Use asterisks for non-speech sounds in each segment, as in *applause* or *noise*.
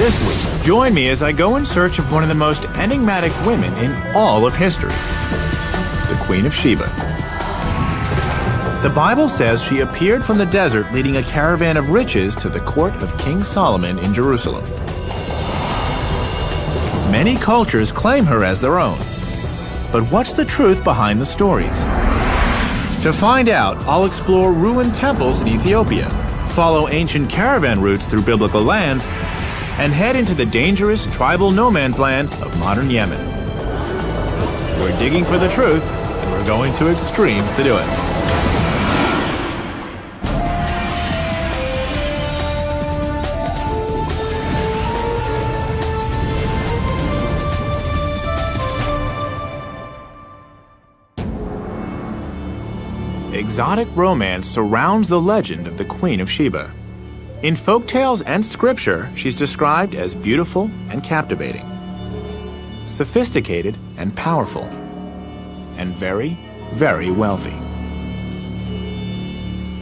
This week, join me as I go in search of one of the most enigmatic women in all of history the Queen of Sheba. The Bible says she appeared from the desert leading a caravan of riches to the court of King Solomon in Jerusalem. Many cultures claim her as their own. But what's the truth behind the stories? To find out, I'll explore ruined temples in Ethiopia, follow ancient caravan routes through biblical lands, and head into the dangerous tribal no man's land of modern Yemen. We're digging for the truth, and we're going to extremes to do it. exotic romance surrounds the legend of the Queen of Sheba. In folk tales and scripture, she's described as beautiful and captivating, sophisticated and powerful, and very, very wealthy.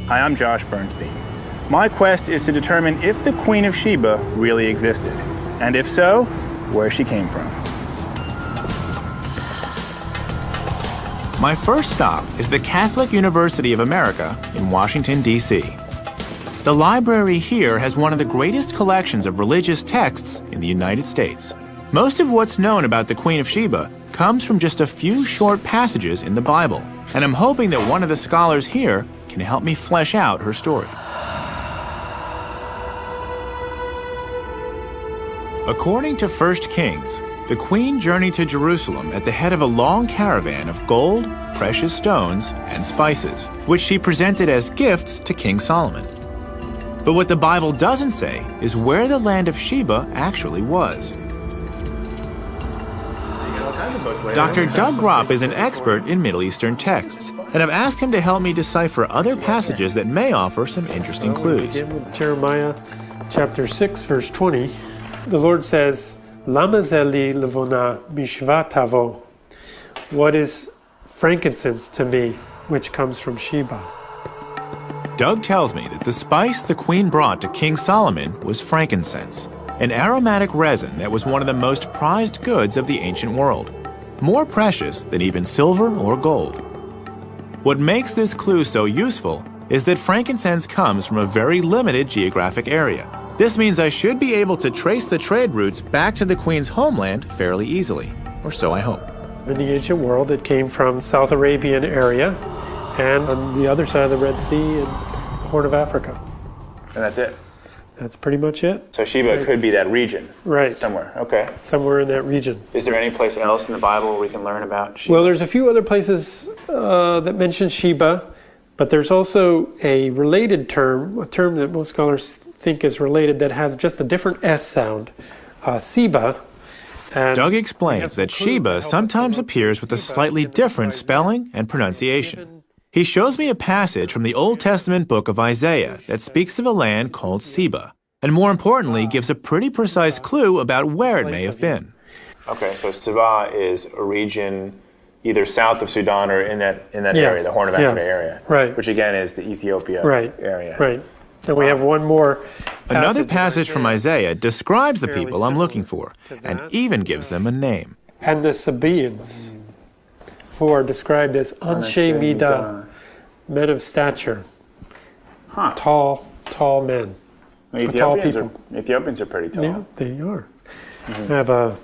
Hi, I'm Josh Bernstein. My quest is to determine if the Queen of Sheba really existed, and if so, where she came from. My first stop is the Catholic University of America in Washington, D.C. The library here has one of the greatest collections of religious texts in the United States. Most of what's known about the Queen of Sheba comes from just a few short passages in the Bible, and I'm hoping that one of the scholars here can help me flesh out her story. According to 1 Kings, the queen journeyed to Jerusalem at the head of a long caravan of gold, precious stones, and spices, which she presented as gifts to King Solomon. But what the Bible doesn't say is where the land of Sheba actually was. Dr. Doug Gropp is an expert in Middle Eastern texts, and I've asked him to help me decipher other passages that may offer some interesting clues. Jeremiah chapter 6, verse 20. The Lord says, Lamazeli levona mishvatavo. What is frankincense to me, which comes from Sheba? Doug tells me that the spice the queen brought to King Solomon was frankincense, an aromatic resin that was one of the most prized goods of the ancient world, more precious than even silver or gold. What makes this clue so useful is that frankincense comes from a very limited geographic area this means I should be able to trace the trade routes back to the Queen's homeland fairly easily, or so I hope. In the ancient world, it came from South Arabian area and on the other side of the Red Sea and Horn of Africa. And that's it? That's pretty much it. So Sheba right. could be that region. Right. Somewhere. Okay. Somewhere in that region. Is there any place else in the Bible where we can learn about Sheba? Well, there's a few other places uh, that mention Sheba, but there's also a related term, a term that most scholars think is related that has just a different S sound, uh, Seba. Doug explains that Sheba sometimes appears with a slightly different spelling and pronunciation. He shows me a passage from the Old Testament book of Isaiah that speaks of a land called Seba, and more importantly, gives a pretty precise clue about where it may have been. Okay, so Seba is a region either south of Sudan or in that in that yeah. area, the Horn of Africa yeah. area, right? Which again is the Ethiopia right. area, right? And we have one more. Another passage from Isaiah describes the people I'm looking for and even gives them a name. And the Sabaeans, who are described as Anshe Midah, men of stature. Huh. Tall, tall men. tall people. Are, Ethiopians are pretty tall. Yeah, they are. Mm-hmm. I have a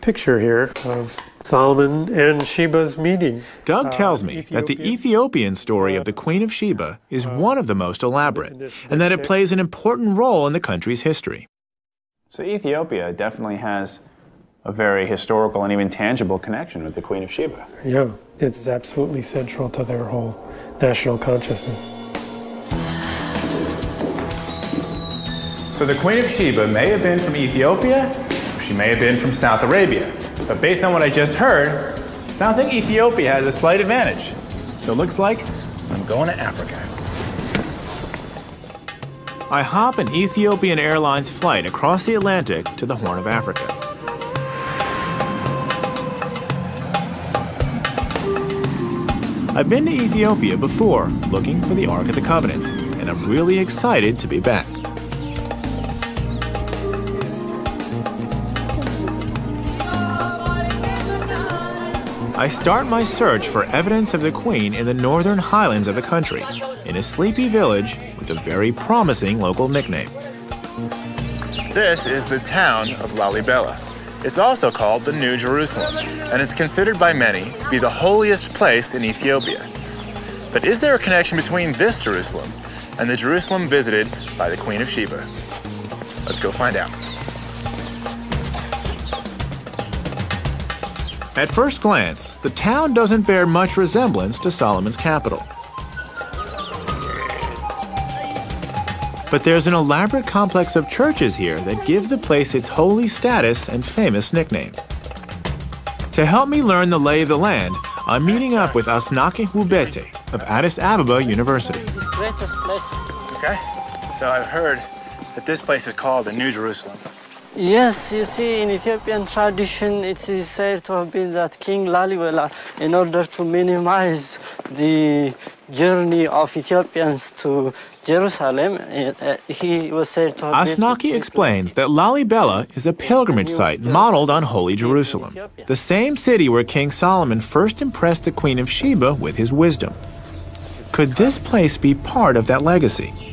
picture here of Solomon and Sheba's meeting. Doug uh, tells me that the Ethiopian story of the Queen of Sheba is uh, one of the most elaborate, and that it plays an important role in the country's history. So Ethiopia definitely has a very historical and even tangible connection with the Queen of Sheba. Yeah, it's absolutely central to their whole national consciousness. So the Queen of Sheba may have been from Ethiopia, she may have been from South Arabia, but based on what I just heard, sounds like Ethiopia has a slight advantage. So it looks like I'm going to Africa. I hop an Ethiopian Airlines flight across the Atlantic to the Horn of Africa. I've been to Ethiopia before looking for the Ark of the Covenant, and I'm really excited to be back. I start my search for evidence of the Queen in the northern highlands of the country, in a sleepy village with a very promising local nickname. This is the town of Lalibela. It's also called the New Jerusalem, and is considered by many to be the holiest place in Ethiopia. But is there a connection between this Jerusalem and the Jerusalem visited by the Queen of Sheba? Let's go find out. At first glance, the town doesn't bear much resemblance to Solomon's capital. But there's an elaborate complex of churches here that give the place its holy status and famous nickname. To help me learn the lay of the land, I'm meeting up with Asnake Hubete of Addis Ababa University. greatest place. Okay? So I've heard that this place is called the New Jerusalem. Yes, you see, in Ethiopian tradition, it is said to have been that King Lalibela, in order to minimize the journey of Ethiopians to Jerusalem, uh, he was said to have built Asnaki explains that Lalibela is a pilgrimage site modeled on Holy Jerusalem, the same city where King Solomon first impressed the Queen of Sheba with his wisdom. Could this place be part of that legacy?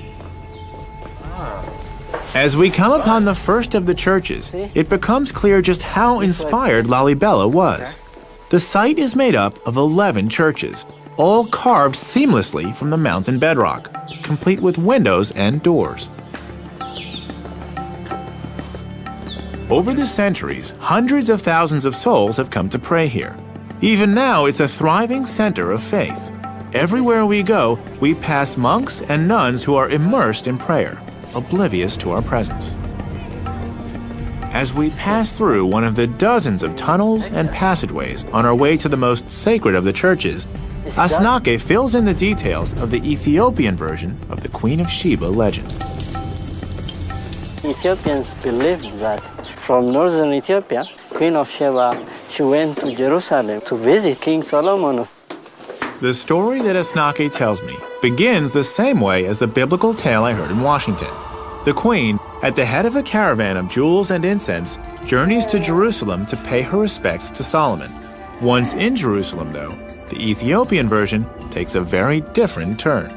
As we come upon the first of the churches, it becomes clear just how inspired Lalibela was. The site is made up of 11 churches, all carved seamlessly from the mountain bedrock, complete with windows and doors. Over the centuries, hundreds of thousands of souls have come to pray here. Even now, it's a thriving center of faith. Everywhere we go, we pass monks and nuns who are immersed in prayer, oblivious to our presence. As we pass through one of the dozens of tunnels and passageways on our way to the most sacred of the churches, Asnake fills in the details of the Ethiopian version of the Queen of Sheba legend. Ethiopians believed that from northern Ethiopia, Queen of Sheba, she went to Jerusalem to visit King Solomon. The story that Asnake tells me begins the same way as the biblical tale I heard in Washington. The queen, at the head of a caravan of jewels and incense, journeys to Jerusalem to pay her respects to Solomon. Once in Jerusalem, though, the Ethiopian version takes a very different turn.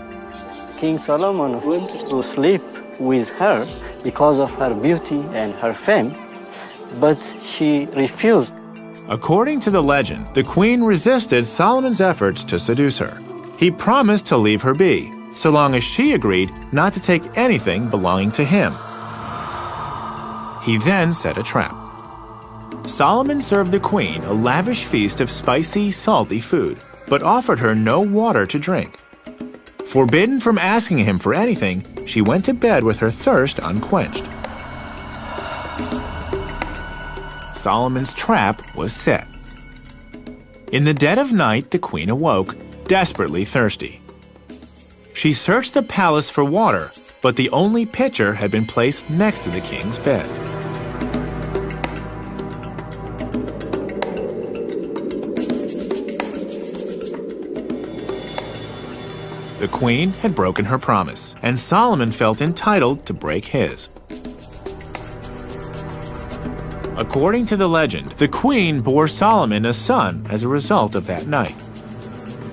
King Solomon went to sleep with her because of her beauty and her fame, but she refused. According to the legend, the queen resisted Solomon's efforts to seduce her. He promised to leave her be, so long as she agreed not to take anything belonging to him. He then set a trap. Solomon served the queen a lavish feast of spicy, salty food, but offered her no water to drink. Forbidden from asking him for anything, she went to bed with her thirst unquenched. Solomon's trap was set. In the dead of night, the queen awoke, desperately thirsty. She searched the palace for water, but the only pitcher had been placed next to the king's bed. The queen had broken her promise, and Solomon felt entitled to break his. According to the legend, the queen bore Solomon a son as a result of that night.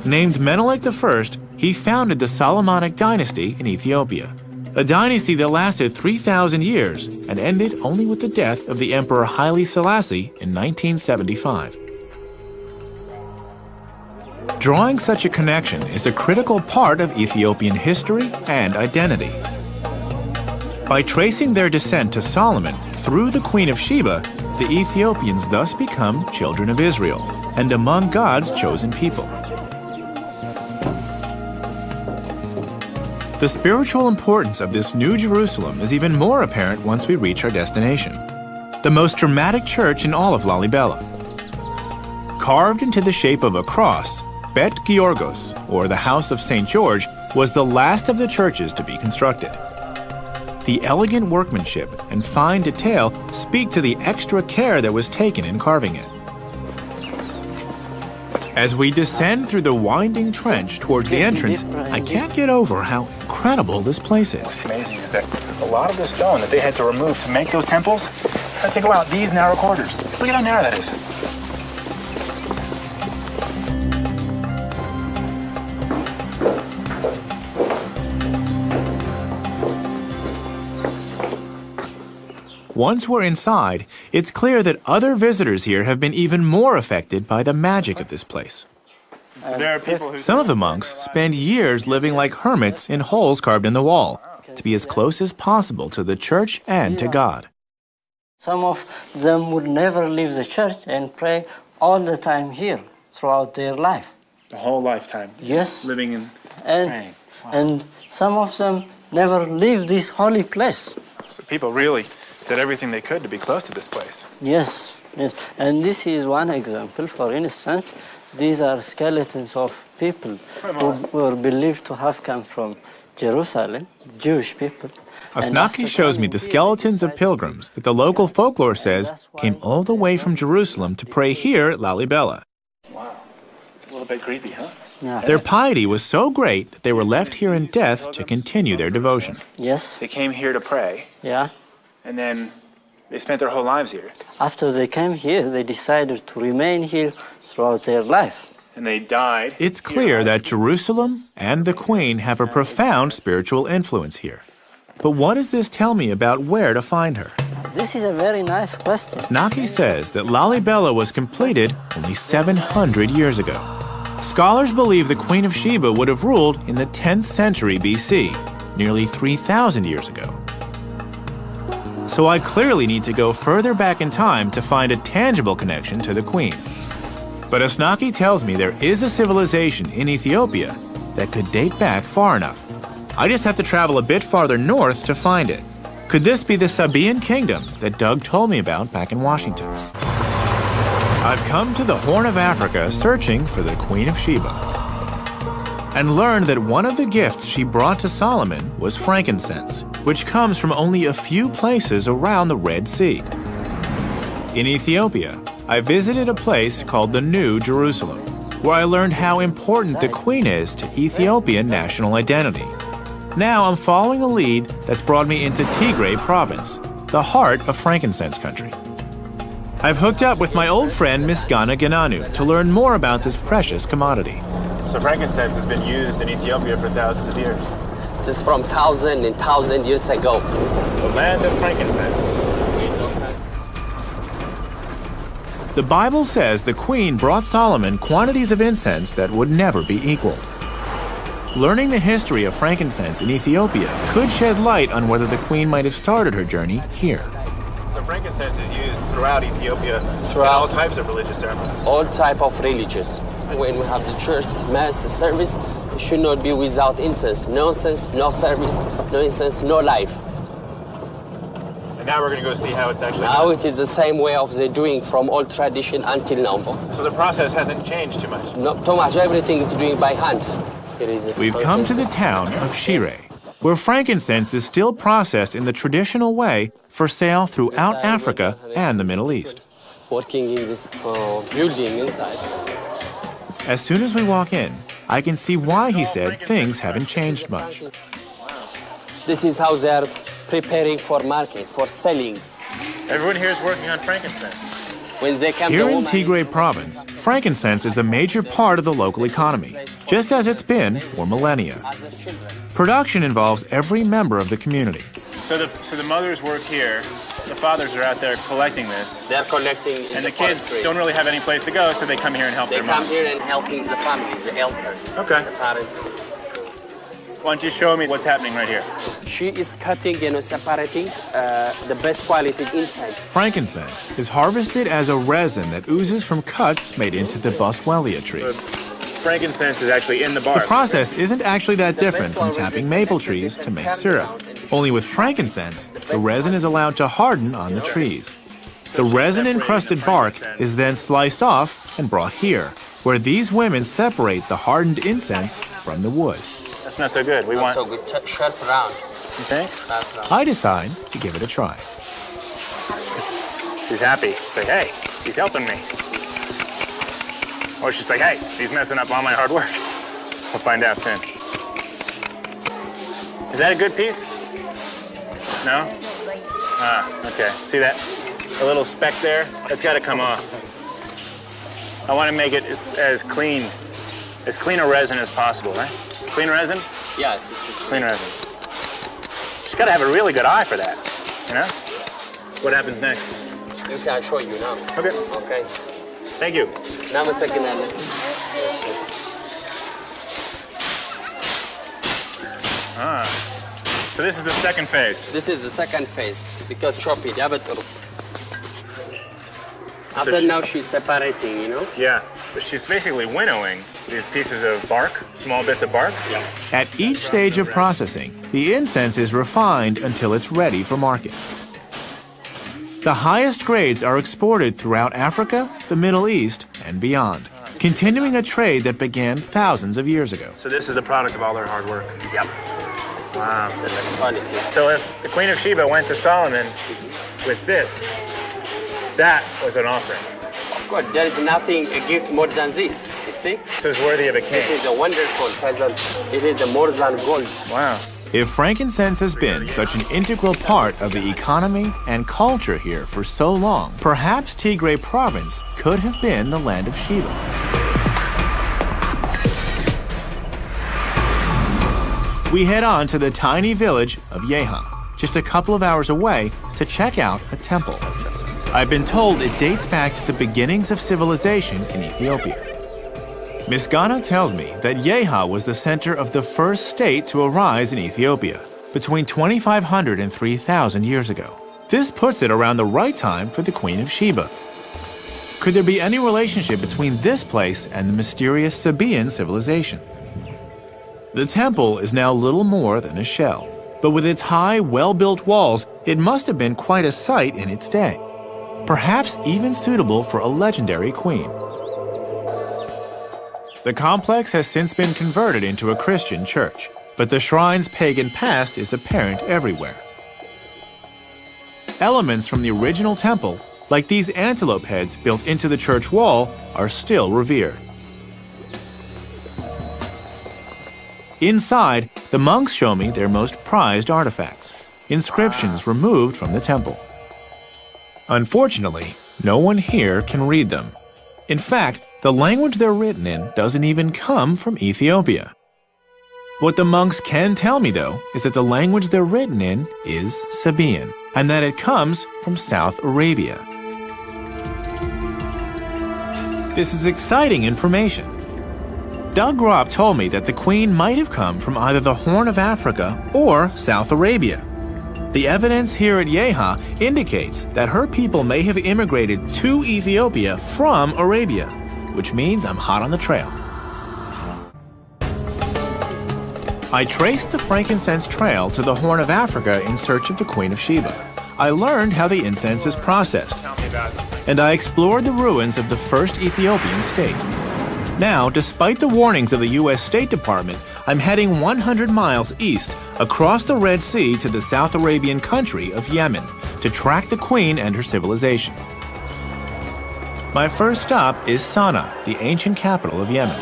Named Menelik I, he founded the Solomonic dynasty in Ethiopia, a dynasty that lasted 3,000 years and ended only with the death of the Emperor Haile Selassie in 1975. Drawing such a connection is a critical part of Ethiopian history and identity. By tracing their descent to Solomon through the Queen of Sheba, the Ethiopians thus become children of Israel and among God's chosen people. The spiritual importance of this new Jerusalem is even more apparent once we reach our destination the most dramatic church in all of Lalibela. Carved into the shape of a cross, Bet Georgos, or the House of St. George, was the last of the churches to be constructed. The elegant workmanship and fine detail speak to the extra care that was taken in carving it. As we descend through the winding trench towards the entrance, I can't get over how incredible this place is. What's amazing is that a lot of the stone that they had to remove to make those temples had to go out these narrow corridors. Look at how narrow that is. Once we're inside, it's clear that other visitors here have been even more affected by the magic of this place. So there are people who Some of the monks spend years living like hermits in holes carved in the wall to be as close as possible to the church and to God. Some of them would never leave the church and pray all the time here throughout their life. the whole lifetime Yes. living in And, praying. and some of them never leave this holy place. So people really did everything they could to be close to this place. Yes, yes. And this is one example. For instance, these are skeletons of people who were believed to have come from Jerusalem, Jewish people. Asnaki shows me the skeletons of pilgrims that the local folklore says came all the way from Jerusalem to pray here at Lalibela. Wow. It's a little bit creepy, huh? Yeah. Their piety was so great that they were left here in death to continue their devotion. Yes, They came here to pray, yeah. and then they spent their whole lives here. After they came here, they decided to remain here throughout their life. And they died. It's clear that Jerusalem and the Queen have a profound spiritual influence here. But what does this tell me about where to find her? This is a very nice question. Naki says that Lalibela was completed only 700 years ago. Scholars believe the Queen of Sheba would have ruled in the 10th century BC, nearly 3,000 years ago. So I clearly need to go further back in time to find a tangible connection to the Queen. But Asnaki tells me there is a civilization in Ethiopia that could date back far enough. I just have to travel a bit farther north to find it. Could this be the Sabaean kingdom that Doug told me about back in Washington? I've come to the Horn of Africa searching for the Queen of Sheba and learned that one of the gifts she brought to Solomon was frankincense, which comes from only a few places around the Red Sea. In Ethiopia, I visited a place called the New Jerusalem, where I learned how important the Queen is to Ethiopian national identity. Now I'm following a lead that's brought me into Tigray province, the heart of frankincense country. I've hooked up with my old friend Misgana Gananu to learn more about this precious commodity. So frankincense has been used in Ethiopia for thousands of years. This is from thousand and thousand years ago. The land of frankincense. The Bible says the queen brought Solomon quantities of incense that would never be equaled. Learning the history of frankincense in Ethiopia could shed light on whether the queen might have started her journey here. So frankincense is used throughout Ethiopia in Throughout. all types of religious ceremonies. All type of religions. When we have the church mass the service, it should not be without incense. No incense, no service, no incense, no life. And now we're going to go see how it's actually Now done. it is the same way of the doing from old tradition until now. So the process hasn't changed too much. Not too much. Everything is doing by hand. Here is We've come to the town of Shire, where frankincense is still processed in the traditional way for sale throughout Africa and the Middle East. Working in this uh, building inside. As soon as we walk in, I can see why he said things haven't changed much. This is how they are preparing for market, for selling. Everyone here is working on frankincense. When they come Here the in woman- Tigray province, frankincense is a major part of the local economy, just as it's been for millennia. Production involves every member of the community. So the so the mothers work here, the fathers are out there collecting this, They are collecting and the, the kids forestry. don't really have any place to go, so they come here and help They their come moms. here and helping the family, the elder, Okay. the parents. Why don't you show me what's happening right here? She is cutting and separating uh, the best quality inside. Frankincense is harvested as a resin that oozes from cuts made into the Boswellia tree. Frankincense is actually in the The process isn't actually that different from tapping maple trees to make syrup. Only with frankincense, the resin is allowed to harden on the trees. The resin encrusted bark is then sliced off and brought here, where these women separate the hardened incense from the wood. That's not so good. We want. So good, ch- sharp round. You think? That's round. I decide to give it a try. She's happy. She's like, hey, he's helping me. Or she's like, hey, he's messing up all my hard work. We'll find out soon. Is that a good piece? No? Ah, okay. See that? A little speck there? That's got to come off. I want to make it as, as clean, as clean a resin as possible, right? Clean resin? Yes. it's- Clean resin. She's got to have a really good eye for that, you know? What happens next? You can show you now. Okay. Okay. Thank you. Namaste. Ah. So this is the second phase. This is the second phase because chop it. Yeah, but after she- now she's separating, you know. Yeah. But she's basically winnowing these pieces of bark, small bits of bark. Yeah. At each stage of processing, the incense is refined until it's ready for market. The highest grades are exported throughout Africa, the Middle East, and beyond, continuing a trade that began thousands of years ago. So this is the product of all their hard work. Yep. Wow. The next quality. So if the Queen of Sheba went to Solomon with this, that was an offering. Of course, there is nothing a gift more than this. You see, This is worthy of a it king. is a wonderful present. It is a more than gold. Wow. If frankincense has been such an integral part of the economy and culture here for so long, perhaps Tigray province could have been the land of Sheba. We head on to the tiny village of Yeha, just a couple of hours away, to check out a temple. I've been told it dates back to the beginnings of civilization in Ethiopia. Misgana tells me that Yeha was the center of the first state to arise in Ethiopia between 2,500 and 3,000 years ago. This puts it around the right time for the Queen of Sheba. Could there be any relationship between this place and the mysterious Sabaean civilization? The temple is now little more than a shell, but with its high, well built walls, it must have been quite a sight in its day. Perhaps even suitable for a legendary queen. The complex has since been converted into a Christian church, but the shrine's pagan past is apparent everywhere. Elements from the original temple, like these antelope heads built into the church wall, are still revered. Inside, the monks show me their most prized artifacts, inscriptions removed from the temple. Unfortunately, no one here can read them. In fact, the language they're written in doesn't even come from Ethiopia. What the monks can tell me, though, is that the language they're written in is Sabaean, and that it comes from South Arabia. This is exciting information. Doug Gropp told me that the queen might have come from either the Horn of Africa or South Arabia. The evidence here at Yeha indicates that her people may have immigrated to Ethiopia from Arabia, which means I'm hot on the trail. I traced the frankincense trail to the Horn of Africa in search of the Queen of Sheba. I learned how the incense is processed, Tell me about it. and I explored the ruins of the first Ethiopian state. Now, despite the warnings of the U.S. State Department, I'm heading 100 miles east across the Red Sea to the South Arabian country of Yemen to track the Queen and her civilization. My first stop is Sana'a, the ancient capital of Yemen.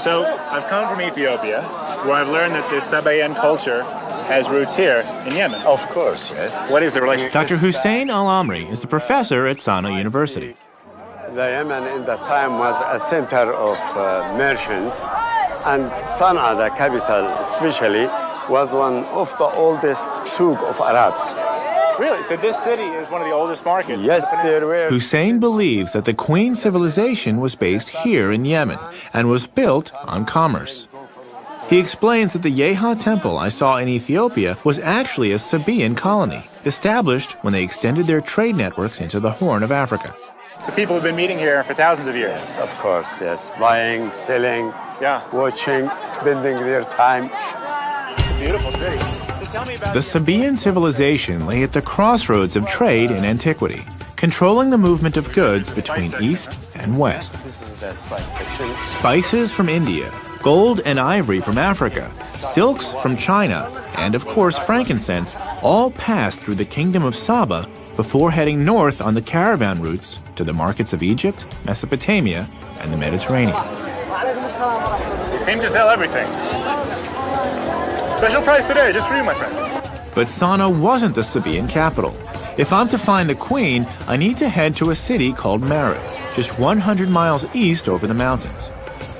So I've come from Ethiopia, where I've learned that the Sabaean culture has roots here in Yemen. Of course, yes. What is the relationship? Dr. Hussein Al Amri is a professor at Sana'a University. The Yemen in that time was a center of uh, merchants, and Sana'a, the capital especially, was one of the oldest souk of Arabs. Really? So this city is one of the oldest markets. Yes, there were. Hussein believes that the Queen civilization was based here in Yemen and was built on commerce. He explains that the Yeha temple I saw in Ethiopia was actually a Sabaean colony, established when they extended their trade networks into the Horn of Africa. So people have been meeting here for thousands of years. Of course, yes. Buying, selling, Yeah. watching, spending their time. Beautiful city. So tell me about The Sabaean civilization lay at the crossroads of trade and antiquity, controlling the movement of goods between east and west. This is the spice section. Spices from India, gold and ivory from Africa, silks from China, and of course frankincense all passed through the kingdom of Saba before heading north on the caravan routes to the markets of Egypt, Mesopotamia, and the Mediterranean. You seem to sell everything. Special price today, just for you, my friend. But Sana wasn't the Sabaean capital. If I'm to find the queen, I need to head to a city called Marib, just 100 miles east over the mountains.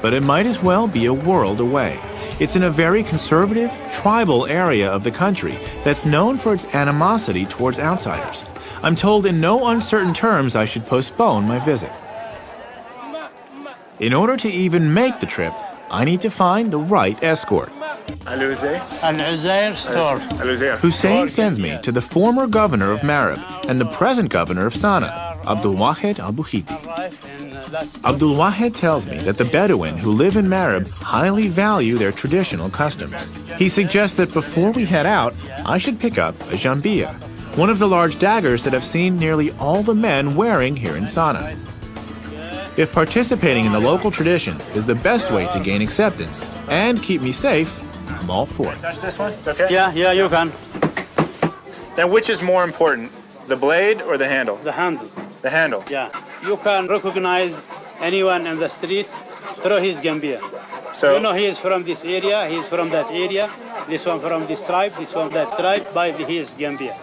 But it might as well be a world away. It's in a very conservative, tribal area of the country that's known for its animosity towards outsiders. I'm told in no uncertain terms I should postpone my visit. In order to even make the trip, I need to find the right escort. Aluze. Al-Uzair store. Aluze. Hussein sends me to the former governor of Marib and the present governor of Sana'a, Abdul Wahed al Bukhiti. Abdul Wahed tells me that the Bedouin who live in Marib highly value their traditional customs. He suggests that before we head out, I should pick up a jambia, one of the large daggers that I've seen nearly all the men wearing here in Sana'a. If participating in the local traditions is the best way to gain acceptance and keep me safe, I'm all for it. Touch this one? It's okay? Yeah, yeah, you can. Now, which is more important, the blade or the handle? The handle. The handle. Yeah. You can recognize anyone in the street through his gambia. So, You know he is from this area, he is from that area, this one from this tribe, this one that tribe by the, his gambia.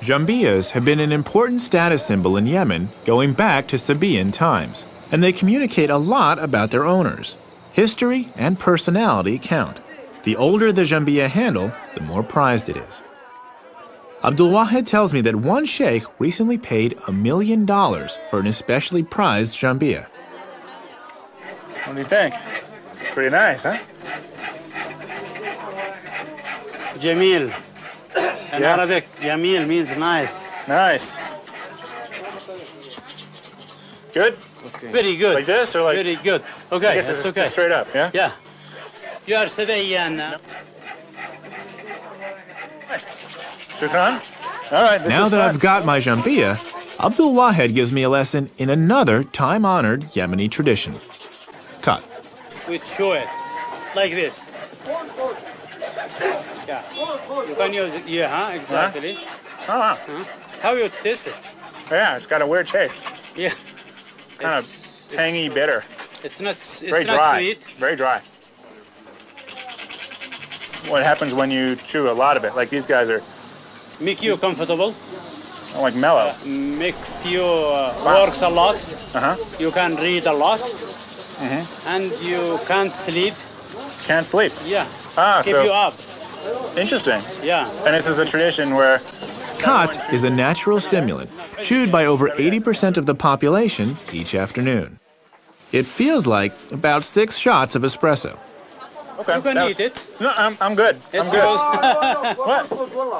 Jambiyas have been an important status symbol in Yemen going back to Sabaean times, and they communicate a lot about their owners. History and personality count. The older the Jambiya handle, the more prized it is. Abdul Wahed tells me that one sheikh recently paid a million dollars for an especially prized Jambiya. what do you think? It's pretty nice, huh? Jamil. In Yeah. Arabic, Jamil means nice. Nice. Good? Very good. Like this or like- Very good. Okay, I guess that's it's okay. just straight up, yeah? Yeah. You are Sabaean. uh, Shukran? All right, Now that fun. I've got my Jambiya, Abdul Wahed gives me a lesson in another time honored Yemeni tradition. Cut. We chew it like this. Yeah. You can use it. Yeah, huh? Exactly. Oh, wow. How you taste it? Yeah, it's got a weird taste. Yeah. Kind of It's- tangy, bitter. It's not. It's Very not dry. sweet. Very dry. What happens when you chew a lot of it? Like these guys are Make you comfortable. like mellow. Makes you uh, Wow. works a lot. Uh huh. You can read a lot. Mm-hmm. And you can't sleep. Can't sleep. Yeah. Ah, Keep so you up. interesting. Yeah. And this is a tradition where Khat is a natural stimulant, chewed by over 80% of the population each afternoon. It feels like about six shots of espresso. Okay, You can that eat it. No, I'm, I'm good. I'm It's good. *laughs* What?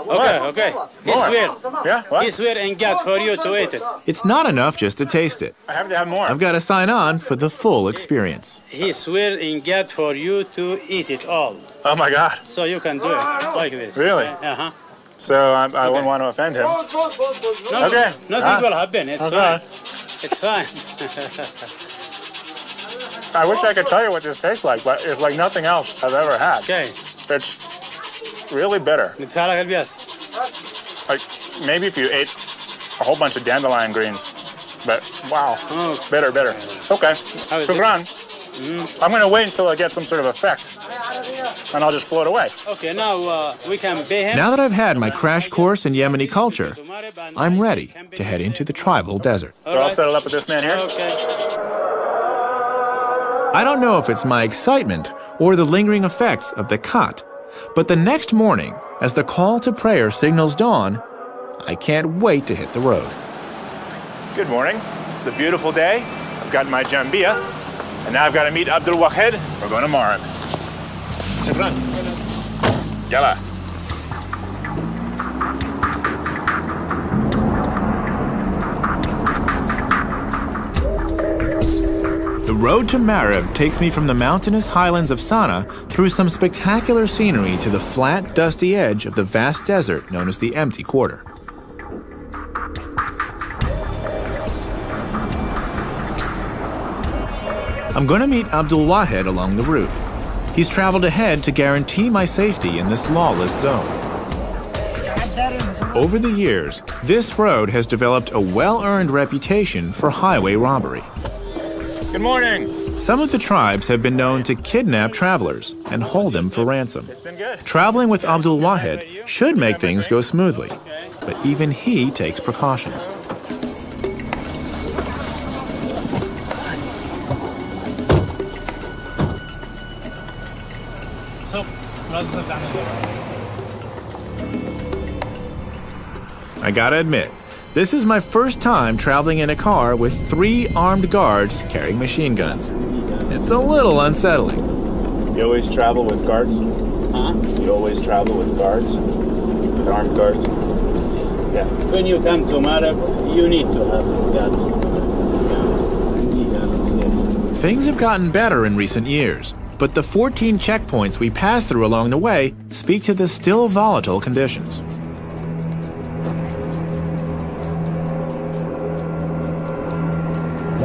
okay, okay. He More. swear. Yeah. What? He swear and God for you to eat it. It's not enough just to taste it. I have to have more. I've got to sign on for the full experience. He swear and God for you to eat it all. Oh my God. So you can do it like this. Really? Uh-huh. So I, I wouldn't want to offend him. No, Okay. Nothing Ah. will happen. It's Okay. fine. It's fine. *laughs* I wish I could tell you what this tastes like, but it's like nothing else I've ever had. Okay. It's really bitter. Like maybe if you ate a whole bunch of dandelion greens, but wow, oh. bitter, bitter. Okay, Shukran. Mm. I'm gonna wait until I get some sort of effect, and I'll just float away. Okay, now uh, we can Now that I've had my crash course in Yemeni culture, I'm ready to head into the tribal desert. So I'll settle up with this man here. Okay. I don't know if it's my excitement or the lingering effects of the Khat, but the next morning, as the call to prayer signals dawn, I can't wait to hit the road. Good morning. It's a beautiful day. I've got my jambia, and now I've got to meet Abdul Wahed. We're going to. Shukran. Yalla. Road to Marib takes me from the mountainous highlands of Sana'a through some spectacular scenery to the flat, dusty edge of the vast desert known as the Empty Quarter. I'm going to meet Abdul Wahed along the route. He's traveled ahead to guarantee my safety in this lawless zone. Over the years, this road has developed a well earned reputation for highway robbery. Good morning. Some of the tribes have been known to kidnap travelers and hold them for ransom. It's been good. Traveling with Abdul Wahid should make things go smoothly, but even he takes precautions. I gotta admit, This is my first time traveling in a car with three armed guards carrying machine guns. It's a little unsettling. You always travel with guards? Huh? You always travel with guards? With armed guards? Yeah. When you come to Marib, you need to have guards. Things have gotten better in recent years, but the 14 checkpoints we passed through along the way speak to the still volatile conditions.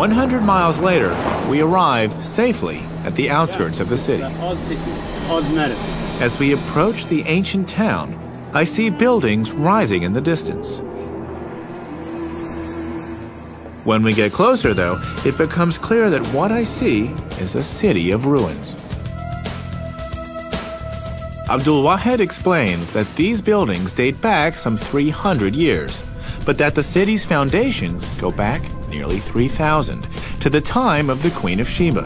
One hundred miles later, we arrive safely at the outskirts of the city. As we approach the ancient town, I see buildings rising in the distance. When we get closer, though, it becomes clear that what I see is a city of ruins. Abdul Wahed explains that these buildings date back some 300 years, but that the city's foundations go back nearly 3,000 to the time of the Queen of Sheba.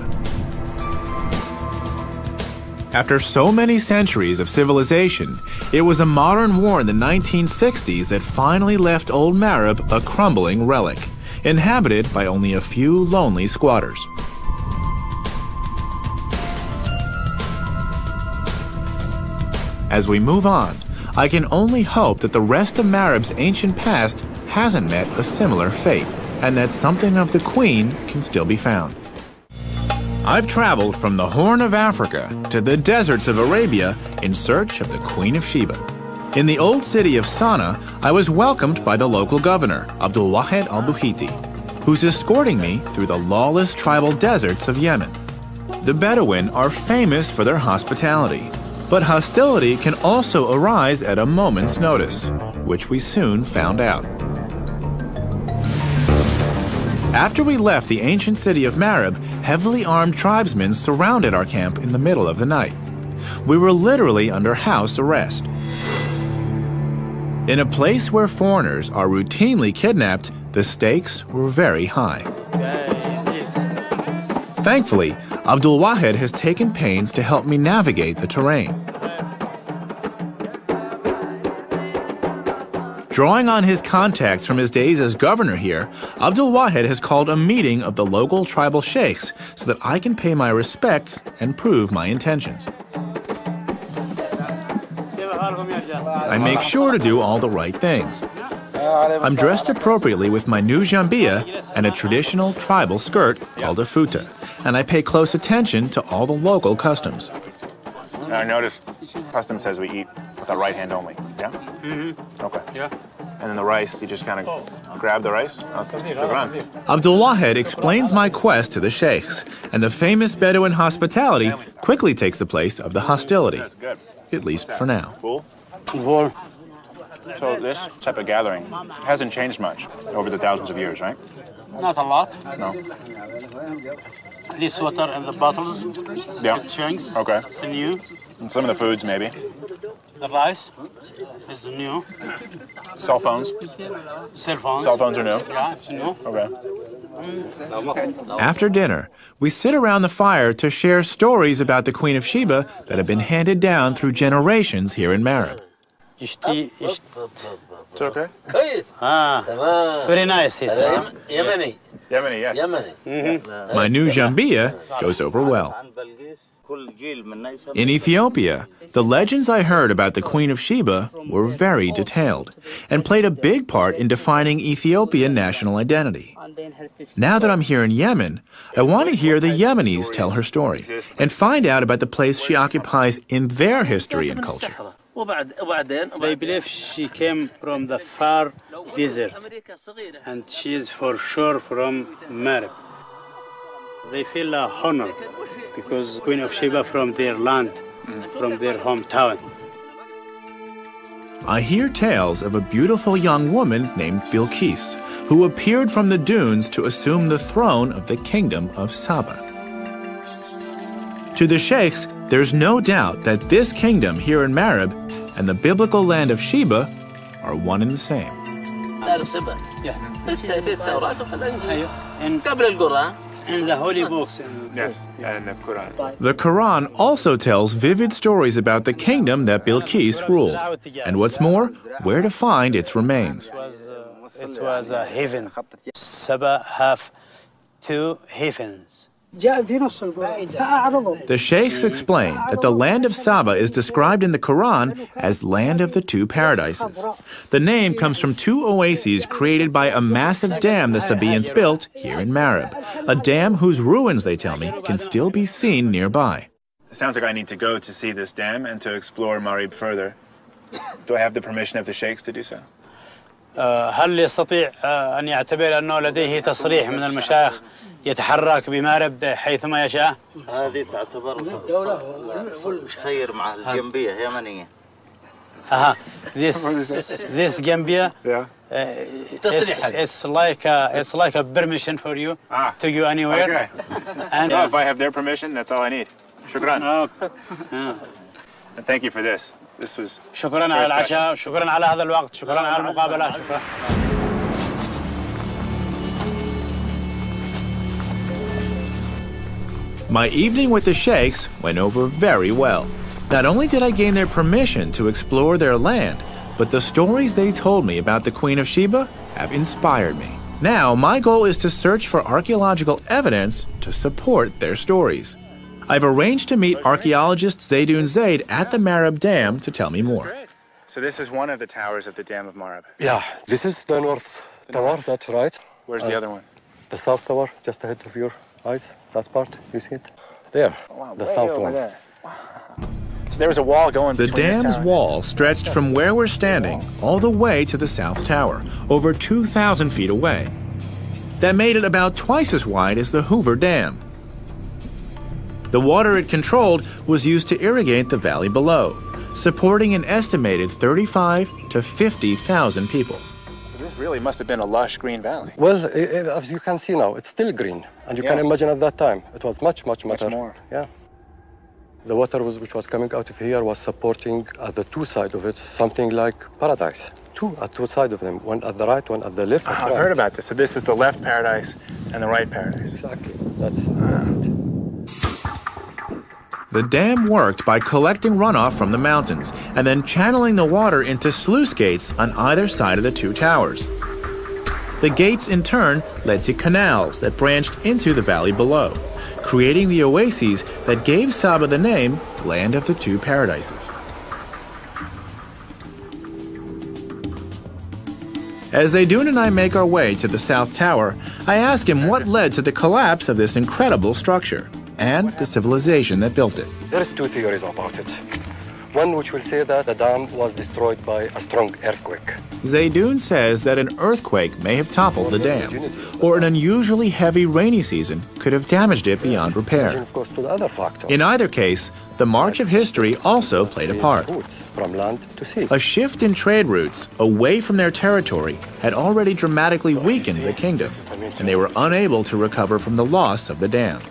After so many centuries of civilization, it was a modern war in the 1960s that finally left Old Marib a crumbling relic, inhabited by only a few lonely squatters. As we move on, I can only hope that the rest of Marib's ancient past hasn't met a similar fate, and that something of the Queen can still be found. I've traveled from the Horn of Africa to the deserts of Arabia in search of the Queen of Sheba. In the old city of Sana'a, I was welcomed by the local governor, Abdul Wahed al Buhiti, who's escorting me through the lawless tribal deserts of Yemen. The Bedouin are famous for their hospitality, but hostility can also arise at a moment's notice, which we soon found out. After we left the ancient city of Marib, heavily armed tribesmen surrounded our camp in the middle of the night. We were literally under house arrest. In a place where foreigners are routinely kidnapped, the stakes were very high. Thankfully, Abdul Wahed has taken pains to help me navigate the terrain. Drawing on his contacts from his days as governor here, Abdul Wahid has called a meeting of the local tribal sheikhs so that I can pay my respects and prove my intentions. I make sure to do all the right things. I'm dressed appropriately with my new jambia and a traditional tribal skirt called a futa, and I pay close attention to all the local customs. I notice custom says we eat with our right hand only. Yeah? Mm-hmm. Okay. Yeah. And then the rice, you just kind of grab the rice? Okay. Shukran. Abdul Wahed explains my quest to the sheikhs, and the famous Bedouin hospitality quickly takes the place of the hostility, at least for now. Cool. War. So this type of gathering hasn't changed much over the thousands of years, right? Not a lot. No. This water and the bottles. Yeah. It shrinks. Okay. It's new. And some of the foods, maybe. The rice is new. Cell phones. Cell phones. Cell phones are new. Yeah, it's new. Okay. After dinner, we sit around the fire to share stories about the Queen of Sheba that have been handed down through generations here in Marib. يشتي يشت... It's okay. كويس Ah, تمام very nice, he هذا said. يم- يمني Yemeni, yes. يمني My new jambia goes over well. In Ethiopia, the legends I heard about the Queen of Sheba were very detailed and played a big part in defining Ethiopian national identity. Now that I'm here in Yemen, I want to hear the Yemenis tell her story and find out about the place she occupies in their history and culture. They believe she came from the far desert, and she is for sure from Marib. They feel a honored because Queen of Sheba from their land, from their hometown. I hear tales of a beautiful young woman named Bilkis, who appeared from the dunes to assume the throne of the kingdom of Saba. To the sheikhs, there's no doubt that this kingdom here in Marib and the biblical land of Sheba are one and the same. And the holy books. And the Quran. The Quran also tells vivid stories about the kingdom that Bilqis ruled, and what's more, where to find its remains. It was uh, a haven. Saba have two havens. The sheikhs explain that the land of Saba is described in the Quran as land of the two paradises. The name comes from two oases created by a massive dam the Sabaeans built here in Marib, a dam whose ruins, they tell me, can still be seen nearby. It sounds like I need to go to see this dam and to explore Marib further. Do I have the permission of the sheikhs to do so? آه، هل يستطيع آه، أن يعتبر أنه لديه تصريح من المشايخ يتحرك بمارب حيثما يشاء؟ هذه تعتبر سير مع الجنبية يمنية أها this this Gambia Yeah. uh, it's, it's like a, it's like a permission for you Ah, to go anywhere Okay. and So if I have their permission, that's all I need. آه، آه. And thank you for this. This was شكرا على العشاء شكرا على هذا الوقت شكرا على المقابلة شكرا My evening with the sheikhs went over very well. Not only did I gain their permission to explore their land, but the stories they told me about the Queen of Sheba have inspired me. Now, my goal is to search for archaeological evidence to support their stories. I've arranged to meet archaeologist Zaydun Zaid at the Marib Dam to tell me more. So this is one of the towers of the Dam of Marib. Yeah, this is the north tower, that's right. Where's the uh, other one? The south tower, just ahead of your eyes, that part, you see it? There, the south one. So there was a wall going The dam's wall stretched from where we're standing all the way to the South Tower, over 2,000 feet away. That made it about twice as wide as the Hoover Dam. The water it controlled was used to irrigate the valley below, supporting an estimated 35 to 50,000 people. Really must have been a lush green valley. Well, as you can see now, it's still green. And you can imagine at that time, it was much, much, Much better. more. Yeah. The water was, which was coming out of here was supporting at the two sides of it something like paradise. Two at two sides of them, one at the right, one at the left. Oh, I've right. heard about this. So this is the left paradise and the right paradise. Exactly. That's, that's ah. it. The dam worked by collecting runoff from the mountains and then channeling the water into sluice gates on either side of the two towers. The gates, in turn, led to canals that branched into the valley below, creating the oases that gave Saba the name Land of the Two Paradises. As Zaydun and I make our way to the South Tower, I ask him what led to the collapse of this incredible structure and the civilization that built it. There's two theories about it. One which will say that the dam was destroyed by a strong earthquake. Zaydun says that an earthquake may have toppled the dam, or an unusually heavy rainy season could have damaged it beyond repair. of course, to the other factor. In either case, the march of history also played a part. Routes from land to sea. A shift in trade routes away from their territory had already dramatically weakened the kingdom, and they were unable to recover from the loss of the dam.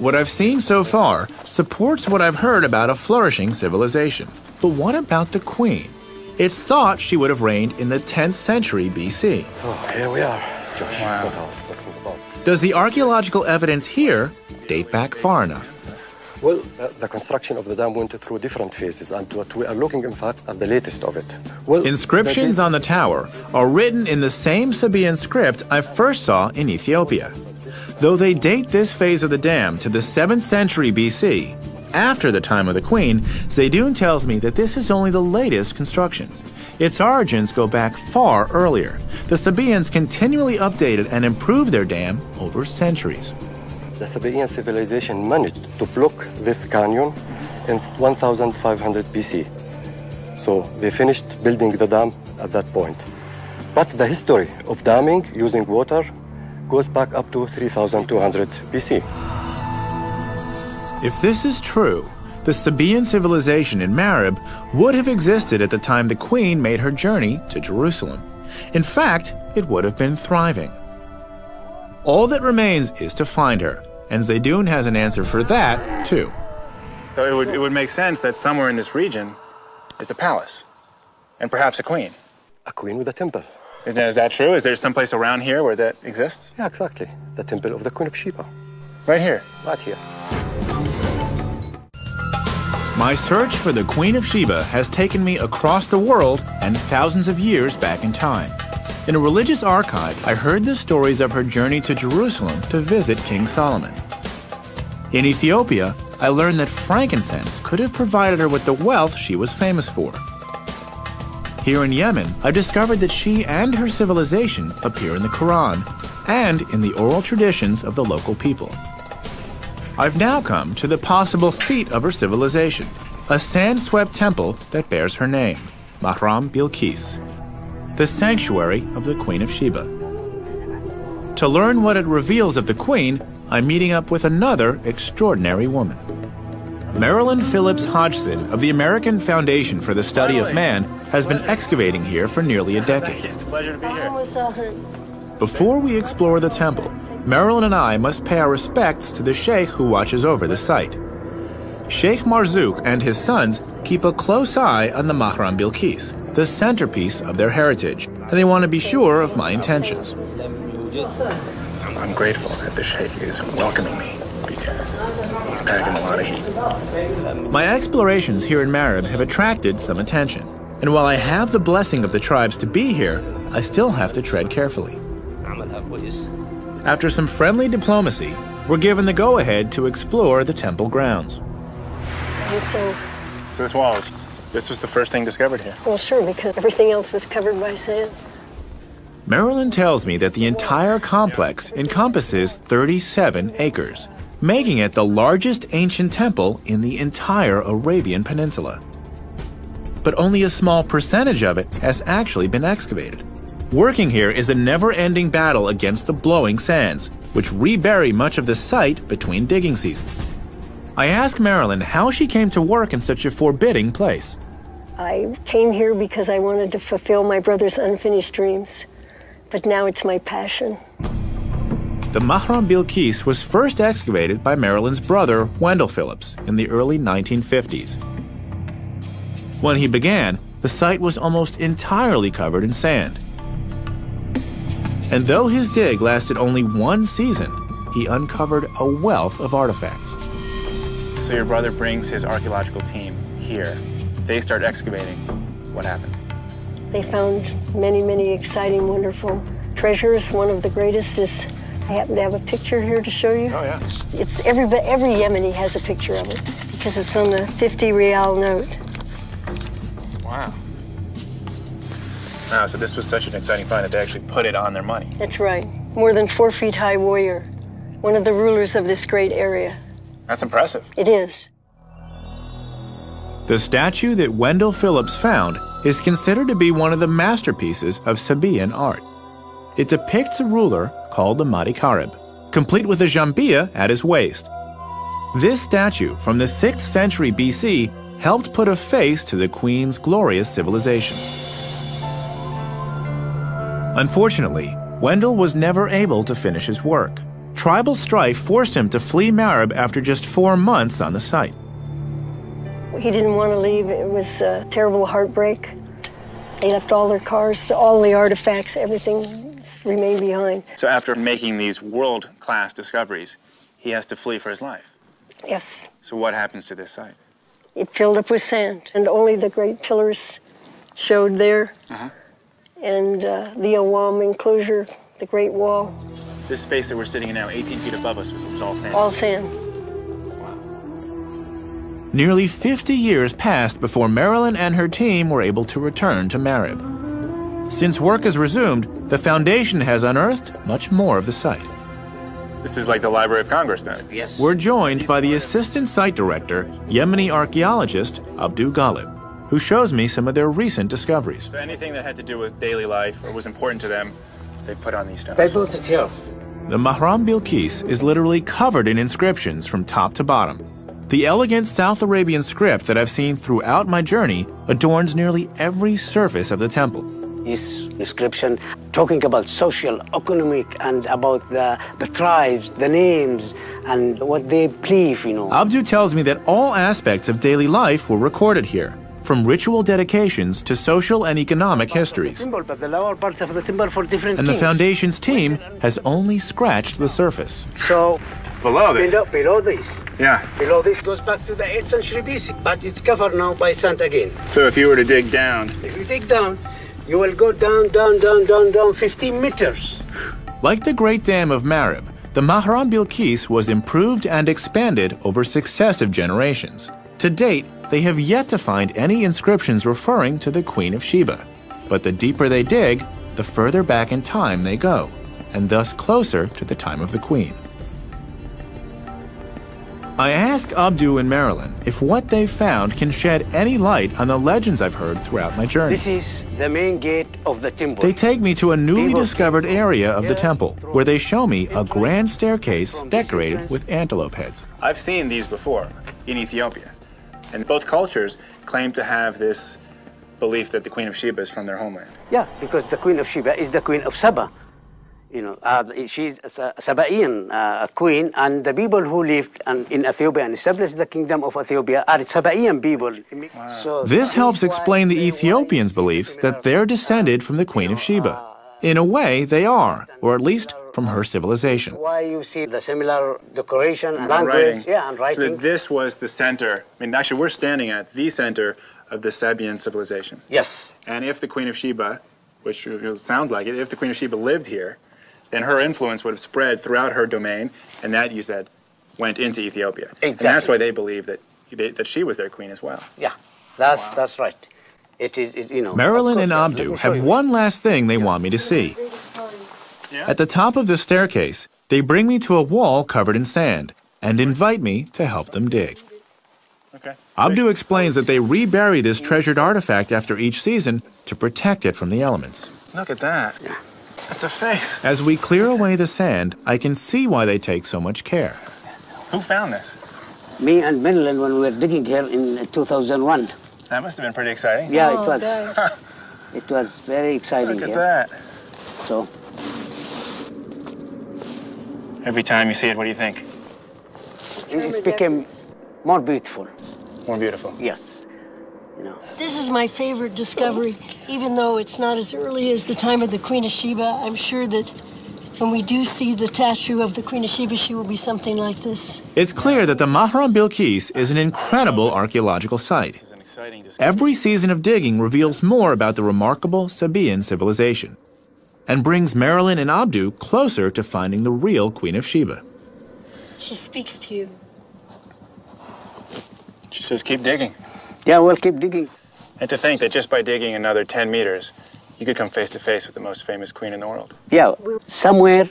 What I've seen so far supports what I've heard about a flourishing civilization. But what about the queen? It's thought she would have reigned in the 10th century BC. So oh, here we are, Josh. What I was talking about. Does the archaeological evidence here date back far enough? Well, the, the construction of the dam went through different phases, and what we are looking, in fact, at the latest of it. Well, Inscriptions the- on the tower are written in the same Sabaean script I first saw in Ethiopia. Though they date this phase of the dam to the 7th century BC, after the time of the queen, Zaydun tells me that this is only the latest construction. Its origins go back far earlier. The Sabaeans continually updated and improved their dam over centuries. the Sabaean civilization managed to block this canyon in 1500 BC. So they finished building the dam at that point. But the history of damming using water goes back up to 3200 BC. If this is true, the Sabaean civilization in Marib would have existed at the time the queen made her journey to Jerusalem. In fact, it would have been thriving. All that remains is to find her, and Zaydun has an answer for that, too. So it would, it would make sense that somewhere in this region is a palace and perhaps a queen. A queen with a temple. Is is that true? Is there someplace around here where that exists? Yeah, exactly. The temple of the Queen of Sheba, Right here. right here. My search for the Queen of Sheba has taken me across the world and thousands of years back in time. In a religious archive, I heard the stories of her journey to Jerusalem to visit King Solomon. In Ethiopia, I learned that frankincense could have provided her with the wealth she was famous for. Here in Yemen, I've discovered that she and her civilization appear in the Quran and in the oral traditions of the local people. I've now come to the possible seat of her civilization, a sand swept temple that bears her name, Mahram Bilqis, the sanctuary of the Queen of Sheba. To learn what it reveals of the Queen, I'm meeting up with another extraordinary woman. Marilyn Phillips Hodgson of the American Foundation for the Study of Man has been excavating here for nearly a decade. It's a pleasure to be here. Before we explore the temple, Marilyn and I must pay our respects to the sheikh who watches over the site. Sheikh Marzouk and his sons keep a close eye on the Mahram Bilqis, the centerpiece of their heritage, and they want to be sure of my intentions. I'm grateful that the sheikh is welcoming me because he's packing a lot of heat. My explorations here in Marib have attracted some attention, and while I have the blessing of the tribes to be here, I still have to tread carefully. After some friendly diplomacy, we're given the go ahead to explore the temple grounds. So, So this wall was, this was the first thing discovered here. well, sure, because everything else was covered by sand. Marilyn tells me that the entire complex encompasses 37 acres, making it the largest ancient temple in the entire Arabian Peninsula. But only a small percentage of it has actually been excavated. Working here is a never ending battle against the blowing sands, which rebury much of the site between digging seasons. I ask Marilyn how she came to work in such a forbidding place. I came here because I wanted to fulfill my brother's unfinished dreams, but now it's my passion. The Mahram Bilqis was first excavated by Marilyn's brother, Wendell Phillips, in the early 1950s. When he began, the site was almost entirely covered in sand. And though his dig lasted only one season, he uncovered a wealth of artifacts. So your brother brings his archaeological team here. They start excavating. What happened? They found many, many exciting, wonderful treasures. One of the greatest is I happen to have a picture here to show you. Oh yeah. It's every every Yemeni has a picture of it because it's on the 50 rial note. Wow. Wow, so this was such an exciting find that they actually put it on their money. That's right. More than four feet high warrior, one of the rulers of this great area. That's impressive. It is. The statue that Wendell Phillips found is considered to be one of the masterpieces of Sabaean art. It depicts a ruler called the Mahdi Karib, complete with a jambia at his waist. This statue from the 6th century BC helped put a face to the queen's glorious civilization. Unfortunately, Wendell was never able to finish his work. Tribal strife forced him to flee Marib after just four months on the site. He didn't want to leave. It was a terrible heartbreak. They left all their cars, all the artifacts, everything remained behind. So after making these world-class discoveries, he has to flee for his life. Yes, So what happens to this site? It filled up with sand, and only the great pillars showed there, Uh-huh. and uh, the Awam enclosure, the Great Wall, This space that we're sitting in now, 18 feet above us, was, was all sand. all sand. Nearly 50 years passed before Marilyn and her team were able to return to Marib. Since work has resumed, the Foundation has unearthed much more of the site. This is like the Library of Congress then. Yes. We're joined by the Assistant Site Director, Yemeni archaeologist Abdu Ghalib, who shows me some of their recent discoveries. So anything that had to do with daily life or was important to them, they put on these stones. They built it here. The Mahram Bilqis is literally covered in inscriptions from top to bottom. The elegant South Arabian script that I've seen throughout my journey adorns nearly every surface of the temple. This inscription talking about social, economic, and about the, the tribes, the names, and what they believe, you know. Abdu tells me that all aspects of daily life were recorded here, from ritual dedications to social and economic histories. The lower the timber for different And the. Foundation's team has only scratched the surface. So Below this. below, below this, Yeah. below this goes back to the 8th century BC, but it's covered now by sand again. So if you were to dig down, If you dig down, You will go down, down, down, down, down 15 meters. Like the Great Dam of Marib, the Mahram Bilqis was improved and expanded over successive generations. To date, they have yet to find any inscriptions referring to the Queen of Sheba. But the deeper they dig, the further back in time they go, and thus closer to the time of the Queen. I ask Abdu and Marilyn if what they've found can shed any light on the legends I've heard throughout my journey. This is the main gate of the temple. They take me to a newly discovered area of the temple, where they show me a grand staircase decorated with antelope heads. I've seen these before in Ethiopia, and both cultures claim to have this belief that the Queen of Sheba is from their homeland. Yeah, because the Queen of Sheba is the Queen of Saba. You know, uh, she's a Sabaean uh, queen, and the people who lived and in Ethiopia and established the kingdom of Ethiopia are Sabaean people. So This helps explain the Ethiopians' beliefs that they're descended from the Queen of Sheba. In a way, they are, or at least from her civilization. why you see the similar decoration and And language, writing. yeah, and So writing. that this was the center. I mean, actually, we're standing at the center of the Sabaean civilization. yes, And if the Queen of Sheba, which sounds like it, if the Queen of Sheba lived here, then her influence would have spread throughout her domain, and that, you said, went into Ethiopia. Exactly. And that's why they believe that, they, that she was their queen as well. yeah, that's that's right. It is, it, you know. Marilyn and course, Abdu have you. one last thing they want me to see. At the top of the staircase, they bring me to a wall covered in sand and invite me to help them dig. Okay. Abdu explains that they rebury this treasured artifact after each season to protect it from the elements. Look at that. That's a face. As we clear away the sand, I can see why they take so much care. Who found this? Me and Marilyn, when we were digging here in uh, 2001. That must have been pretty exciting. Yeah, it oh, was. *laughs* It was very exciting Look at here. that. So Every time you see it, what do you think? it became more beautiful. More beautiful. Yes. You know. This is my favorite discovery, even though it's not as early as the time of the Queen of Sheba. I'm sure that when we do see the statue of the Queen of Sheba, she will be something like this. It's clear that the Mahram Bilqis is an incredible archaeological site. Every season of digging reveals more about the remarkable Sabaean civilization and brings Marilyn and Abdu closer to finding the real Queen of Sheba. She speaks to you. She says, keep digging. Yeah, we'll keep digging. And to think that just by digging another 10 meters, you could come face to face with the most famous queen in the world. Yeah, somewhere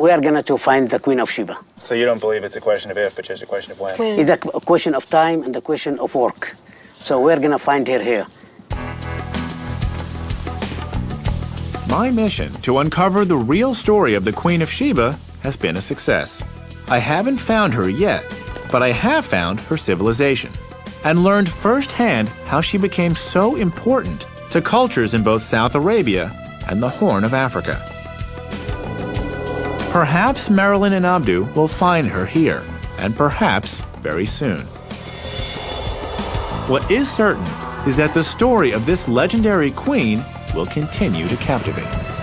we are gonna to find the Queen of Sheba. So you don't believe it's a question of if, but just a question of when. It's a question of time and a question of work. So we're gonna find her here. My mission to uncover the real story of the Queen of Sheba has been a success. I haven't found her yet, but I have found her civilization and learned firsthand how she became so important to cultures in both South Arabia and the Horn of Africa. Perhaps Marilyn and Abdu will find her here, and perhaps very soon. What is certain is that the story of this legendary queen will continue to captivate.